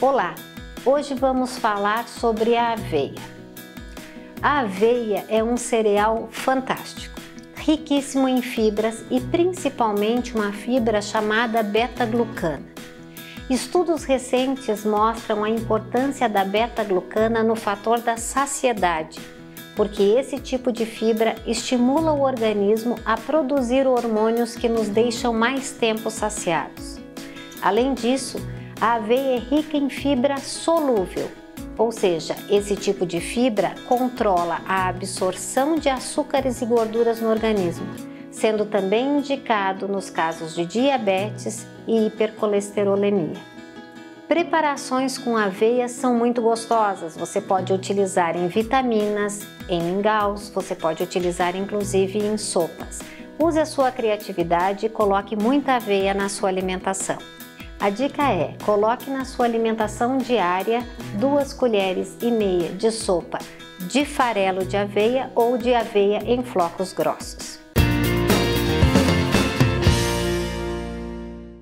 Olá, hoje vamos falar sobre a aveia. A aveia é um cereal fantástico, riquíssimo em fibras e principalmente uma fibra chamada beta-glucana. Estudos recentes mostram a importância da beta-glucana no fator da saciedade, porque esse tipo de fibra estimula o organismo a produzir hormônios que nos deixam mais tempo saciados. Além disso, a aveia é rica em fibra solúvel, ou seja, esse tipo de fibra controla a absorção de açúcares e gorduras no organismo, sendo também indicado nos casos de diabetes e hipercolesterolemia. Preparações com aveia são muito gostosas. Você pode utilizar em vitaminas, em mingaus, você pode utilizar inclusive em sopas. Use a sua criatividade e coloque muita aveia na sua alimentação. A dica é: coloque na sua alimentação diária duas colheres e meia de sopa de farelo de aveia ou de aveia em flocos grossos.